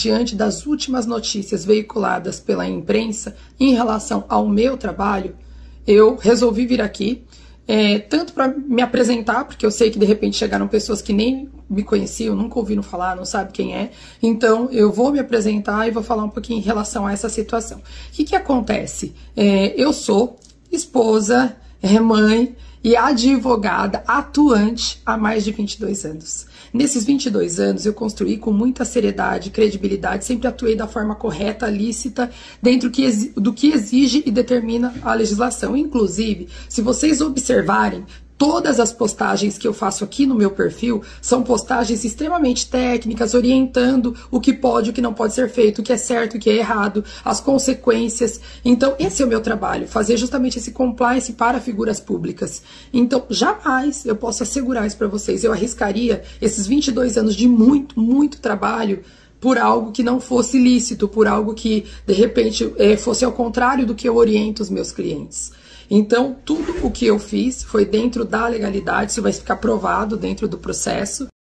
diante das últimas notícias veiculadas pela imprensa em relação ao meu trabalho, eu resolvi vir aqui, é, tanto para me apresentar, porque eu sei que de repente chegaram pessoas que nem me conheciam, nunca ouviram falar, não sabe quem é. Então eu vou me apresentar e vou falar um pouquinho em relação a essa situação. O que, que acontece? É, eu sou esposa, é mãe e advogada atuante há mais de 22 anos. Nesses 22 anos, eu construí com muita seriedade credibilidade, sempre atuei da forma correta, lícita, dentro do que exige e determina a legislação. Inclusive, se vocês observarem, Todas as postagens que eu faço aqui no meu perfil são postagens extremamente técnicas, orientando o que pode o que não pode ser feito, o que é certo o que é errado, as consequências. Então, esse é o meu trabalho, fazer justamente esse compliance para figuras públicas. Então, jamais eu posso assegurar isso para vocês. Eu arriscaria esses 22 anos de muito, muito trabalho por algo que não fosse lícito, por algo que, de repente, é, fosse ao contrário do que eu oriento os meus clientes. Então, tudo o que eu fiz foi dentro da legalidade, isso vai ficar provado dentro do processo.